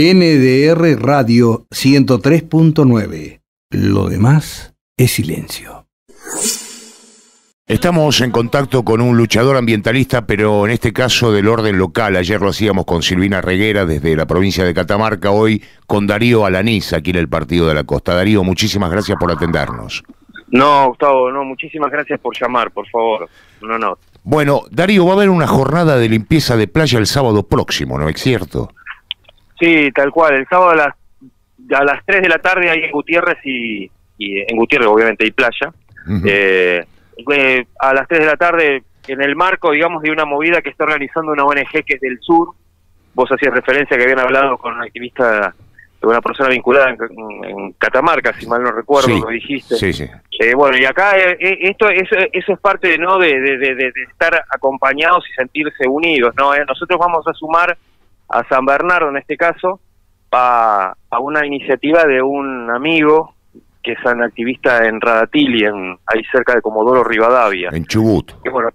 NDR Radio 103.9. Lo demás es silencio. Estamos en contacto con un luchador ambientalista, pero en este caso del orden local. Ayer lo hacíamos con Silvina Reguera desde la provincia de Catamarca, hoy con Darío Alaniz, aquí en el Partido de la Costa. Darío, muchísimas gracias por atendernos. No, Gustavo, no, muchísimas gracias por llamar, por favor. No, no. Bueno, Darío, va a haber una jornada de limpieza de playa el sábado próximo, ¿no es cierto? Sí, tal cual. El sábado a las, a las 3 de la tarde hay en Gutiérrez y, en Gutiérrez obviamente hay playa. Eh, eh, a las 3 de la tarde en el marco, digamos, de una movida que está organizando una ONG que es del sur. Vos hacías referencia que habían hablado con un activista, de una persona vinculada en, Catamarca, si mal no recuerdo, lo dijiste. Sí, sí. Eh, bueno, y acá esto eso, eso es parte ¿no? De, de, estar acompañados y sentirse unidos. no Nosotros vamos a sumar a San Bernardo en este caso, a, a una iniciativa de un amigo que es un activista en Radatili, en, ahí cerca de Comodoro Rivadavia. En Chubut. Que, bueno,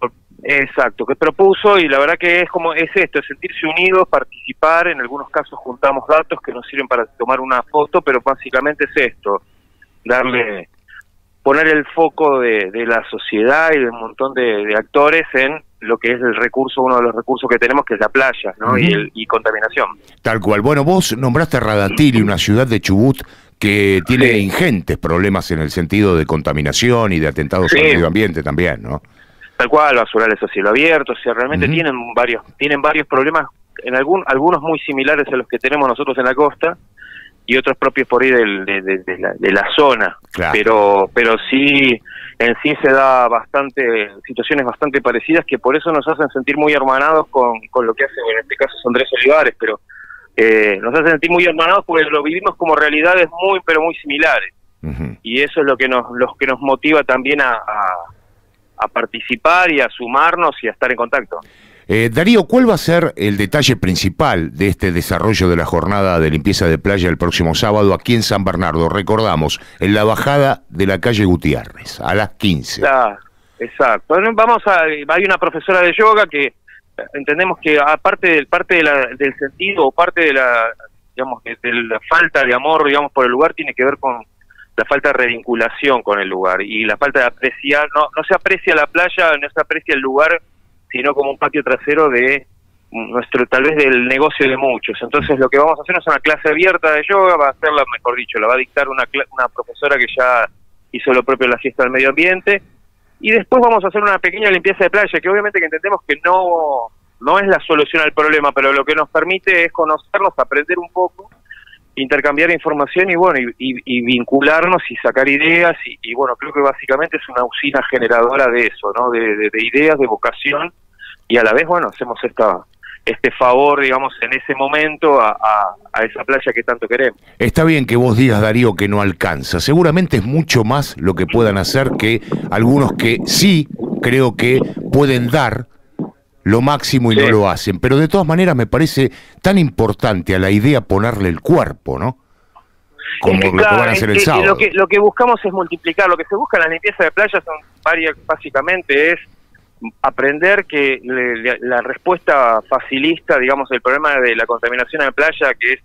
exacto, que propuso y la verdad que es como es esto, es sentirse unidos, participar, en algunos casos juntamos datos que nos sirven para tomar una foto, pero básicamente es esto, darle, poner el foco de, de la sociedad y de un montón de actores en lo que es el recurso, uno de los recursos que tenemos, que es la playa ¿no? y, el, y contaminación. Tal cual. Bueno, vos nombraste Radatili, una ciudad de Chubut que tiene ingentes problemas en el sentido de contaminación y de atentados al medio ambiente también, ¿no? Tal cual, basurales a cielo abierto, o sea, realmente tienen varios tienen varios problemas, en algún, algunos muy similares a los que tenemos nosotros en la costa, y otros propios por ahí del, de, la, de, la, zona. Pero, pero sí, en sí se da bastante, situaciones bastante parecidas que por eso nos hacen sentir muy hermanados con, con lo que hace, en este caso, Andrés Olivares, pero eh, nos hacen sentir muy hermanados porque lo vivimos como realidades muy, pero muy similares. Y eso es lo que nos, lo que nos motiva también a, a participar y a sumarnos y a estar en contacto. Eh, Darío, ¿cuál va a ser el detalle principal de este desarrollo de la jornada de limpieza de playa el próximo sábado aquí en San Bernardo? Recordamos, en la bajada de la calle Gutiérrez, a las 15. exacto. Vamos a, hay una profesora de yoga que entendemos que aparte del parte del sentido o parte de la digamos de, la falta de amor digamos por el lugar tiene que ver con la falta de revinculación con el lugar y la falta de apreciar no no se aprecia la playa no se aprecia el lugar sino como un patio trasero de nuestro tal vez del negocio de muchos. Entonces lo que vamos a hacer es una clase abierta de yoga, va a hacerla, mejor dicho, la va a dictar una, una profesora que ya hizo lo propio en la fiesta del medio ambiente, y después vamos a hacer una pequeña limpieza de playa, que obviamente que entendemos que no, no es la solución al problema, pero lo que nos permite es conocernos, aprender un poco, intercambiar información y bueno, y, vincularnos y sacar ideas, y, bueno, creo que básicamente es una usina generadora de eso, ¿no? de ideas, de vocación, y a la vez, bueno, hacemos esta, este favor, digamos, en ese momento a, a, esa playa que tanto queremos. Está bien que vos digas, Darío, que no alcanza. Seguramente es mucho más lo que puedan hacer que algunos que sí creo que pueden dar lo máximo y no lo hacen. Pero de todas maneras me parece tan importante a la idea ponerle el cuerpo, ¿no? Como lo que van a hacer el sábado. Lo que, lo que buscamos es multiplicar. Lo que se busca en la limpieza de playa son varias, básicamente es aprender que la respuesta facilista, digamos, el problema de la contaminación en la playa, que es,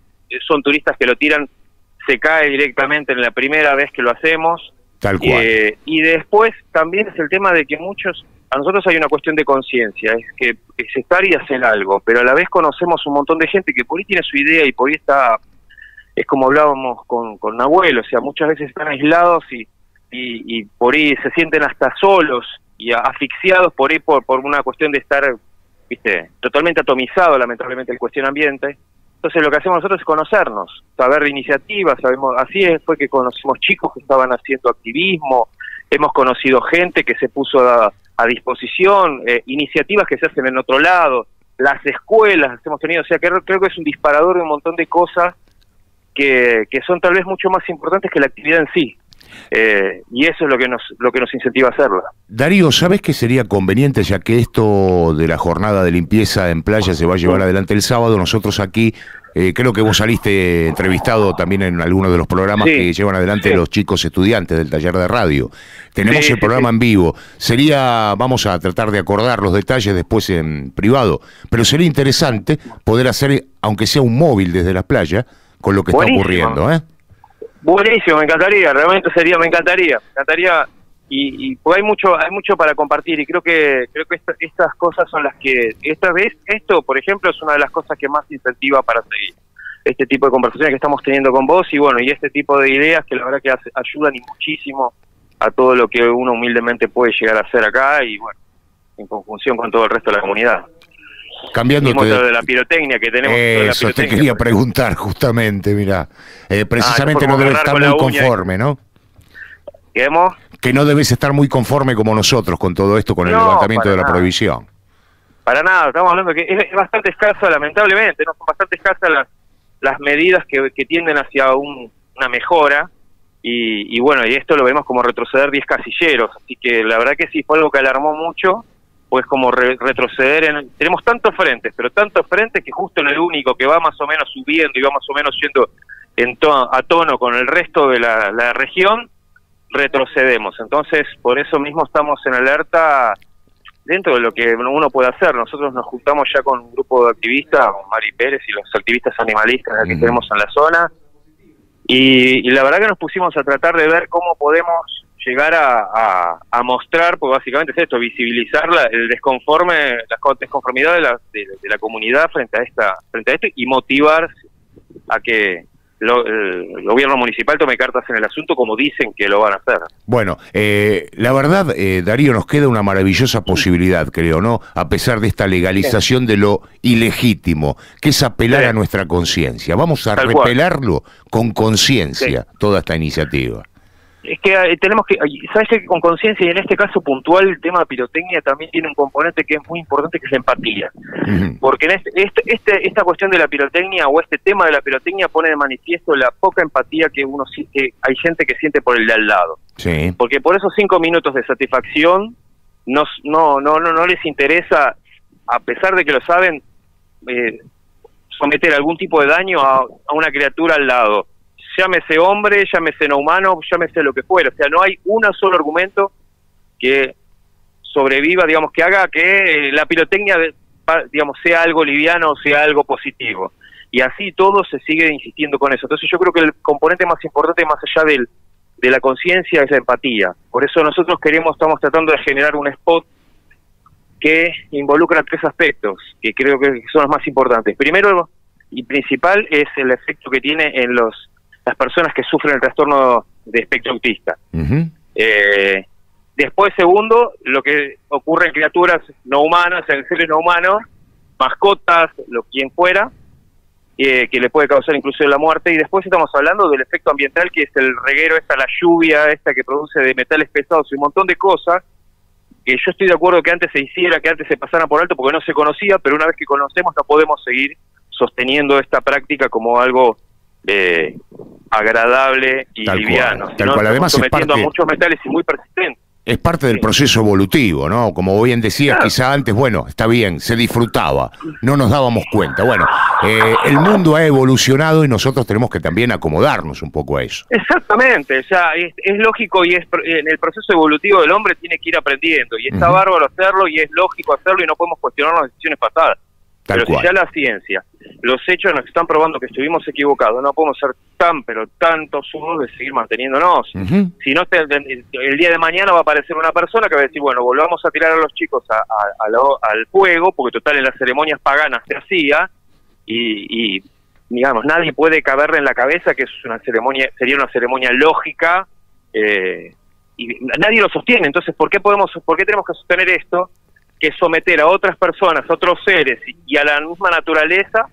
son turistas que lo tiran, se cae directamente en la primera vez que lo hacemos. Tal cual. Eh, y después también es el tema de que muchos, a nosotros hay una cuestión de conciencia, es que es estar y hacer algo, pero a la vez conocemos un montón de gente que por ahí tiene su idea y por ahí está, es como hablábamos con, con Nahuel, o sea, muchas veces están aislados y, y, y por ahí se sienten hasta solos y asfixiados por ahí por, por una cuestión de estar, viste, totalmente atomizado lamentablemente el cuestión ambiente. Entonces lo que hacemos nosotros es conocernos, saber iniciativas, sabemos, así fue que conocimos chicos que estaban haciendo activismo, hemos conocido gente que se puso a, disposición, eh, iniciativas que se hacen en otro lado, las escuelas hemos tenido, o sea, que creo que es un disparador de un montón de cosas que, que son tal vez mucho más importantes que la actividad en sí. Eh, y eso es lo que nos lo que nos incentiva a hacerlo. Darío, ¿sabes qué sería conveniente ya que esto de la jornada de limpieza en playa se va a llevar adelante el sábado? Nosotros aquí eh, creo que vos saliste entrevistado también en algunos de los programas que llevan adelante los chicos estudiantes del taller de radio. Tenemos el programa en vivo. Sería, vamos a tratar de acordar los detalles después en privado, pero sería interesante poder hacer, aunque sea un móvil desde la playa, con lo que está ocurriendo. ¿eh? Buenísimo, me encantaría, realmente sería, me encantaría, me encantaría. Y, y pues hay mucho hay mucho para compartir y creo que creo que estas cosas son las que esta vez esto por ejemplo es una de las cosas que más incentiva para seguir este tipo de conversaciones que estamos teniendo con vos y bueno y este tipo de ideas que la verdad que ayudan y muchísimo a todo lo que uno humildemente puede llegar a hacer acá y bueno en conjunción con todo el resto de la comunidad cambiando de la pirotecnia que tenemos eso te quería preguntar justamente mira eh, precisamente ah, no debe estar muy conforme no que no debes estar muy conforme como nosotros con todo esto, con el levantamiento de la prohibición. Para nada, estamos hablando que es, bastante escasa, lamentablemente, no son bastante escasas las, las medidas que, que tienden hacia una mejora. Y, bueno, y esto lo vemos como retroceder 10 casilleros. Así que la verdad que sí fue algo que alarmó mucho, pues como retroceder en... Tenemos tantos frentes, pero tantos frentes que justo en el único que va más o menos subiendo y va más o menos yendo en a tono con el resto de la, la región, retrocedemos. Entonces, por eso mismo estamos en alerta dentro de lo que uno puede hacer. Nosotros nos juntamos ya con un grupo de activistas, Mari Pérez y los activistas animalistas que tenemos en la zona, y, la verdad que nos pusimos a tratar de ver cómo podemos llegar a, a, mostrar, pues básicamente es esto, visibilizar el desconforme, la desconformidad de la, de la comunidad frente a esta, frente a esto y motivar a que el gobierno municipal tome cartas en el asunto como dicen que lo van a hacer. Bueno, eh, la verdad, eh, Darío, nos queda una maravillosa posibilidad, creo, ¿no? A pesar de esta legalización de lo ilegítimo, que es apelar a nuestra conciencia. Vamos a repelarlo con conciencia, toda esta iniciativa es que eh, tenemos que, sabes que con conciencia y en este caso puntual el tema de pirotecnia también tiene un componente que es muy importante que es la empatía, porque en este, este, este, esta cuestión de la pirotecnia o este tema de la pirotecnia pone de manifiesto la poca empatía que uno que hay gente que siente por el de al lado, sí. porque por esos cinco minutos de satisfacción no no no no, no les interesa a pesar de que lo saben eh, someter algún tipo de daño a una criatura al lado llámese hombre, llámese no humano, llámese lo que fuera. O sea, no hay un solo argumento que sobreviva, digamos, que haga que la pirotecnia, digamos, sea algo liviano o sea algo positivo. Y así todo se sigue insistiendo con eso. Entonces yo creo que el componente más importante, más allá del, de la conciencia, es la empatía. Por eso nosotros queremos, estamos tratando de generar un spot que involucra tres aspectos, que creo que son los más importantes. Primero y principal es el efecto que tiene en los las personas que sufren el trastorno de espectro autista. eh, después, segundo, lo que ocurre en criaturas no humanas, en seres no humanos, mascotas, lo quien fuera, eh, que le puede causar incluso la muerte. Y después estamos hablando del efecto ambiental, que es el reguero, esta la lluvia, esta que produce de metales pesados y un montón de cosas, que yo estoy de acuerdo que antes se hiciera, que antes se pasara por alto porque no se conocía, pero una vez que conocemos no podemos seguir sosteniendo esta práctica como algo eh, agradable y liviano. tal cual. Además es parte, a muchos metales y muy persistentes. Es parte del proceso evolutivo, ¿no? Como bien decías, quizá antes, bueno, está bien, se disfrutaba, no nos dábamos cuenta. Bueno, eh, el mundo ha evolucionado y nosotros tenemos que también acomodarnos un poco a eso. Exactamente, o sea, es, lógico y es en el proceso evolutivo del hombre tiene que ir aprendiendo y está bárbaro hacerlo y es lógico hacerlo y no podemos cuestionar las decisiones pasadas. Pero si ya la ciencia, los hechos nos están probando que estuvimos equivocados, no podemos ser tan, pero tantos unos de seguir manteniéndonos. Si no, el día de mañana va a aparecer una persona que va a decir, bueno, volvamos a tirar a los chicos al fuego, porque total en las ceremonias paganas se hacía, y, digamos, nadie puede caberle en la cabeza que es una ceremonia, sería una ceremonia lógica, eh, y nadie lo sostiene. Entonces, ¿por qué podemos, por qué tenemos que sostener esto? Que someter a otras personas, a otros seres y a la misma naturaleza,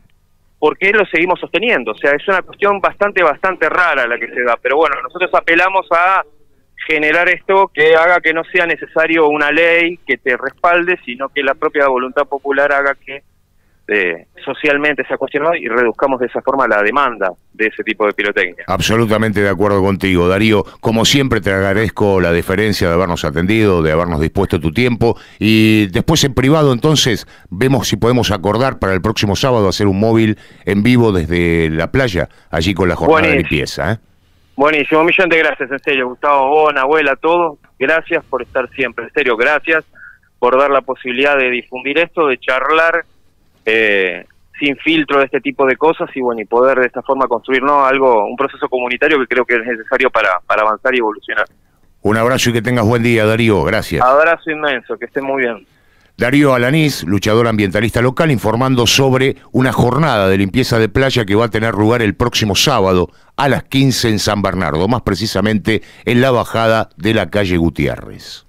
¿por qué lo seguimos sosteniendo? O sea, es una cuestión bastante, bastante rara la que se da. Pero bueno, nosotros apelamos a generar esto que haga que no sea necesario una ley que te respalde, sino que la propia voluntad popular haga que eh, socialmente sea cuestionado y reduzcamos de esa forma la demanda de ese tipo de pirotecnia. Absolutamente de acuerdo contigo, Darío. Como siempre te agradezco la deferencia de habernos atendido, de habernos dispuesto tu tiempo y después en privado entonces vemos si podemos acordar para el próximo sábado hacer un móvil en vivo desde la playa, allí con la jornada de limpieza. ¿eh? Buenísimo, un millón de gracias, en serio, Gustavo, vos, abuela, todos, gracias por estar siempre, en serio, gracias por dar la posibilidad de difundir esto, de charlar. Eh, sin filtro de este tipo de cosas y bueno y poder de esta forma construir algo un proceso comunitario que creo que es necesario para, para avanzar y evolucionar. Un abrazo y que tengas buen día Darío. Gracias. Abrazo inmenso que esté muy bien. Darío Alanís, luchador ambientalista local, informando sobre una jornada de limpieza de playa que va a tener lugar el próximo sábado a las 15 en San Bernardo, más precisamente en la bajada de la calle Gutiérrez.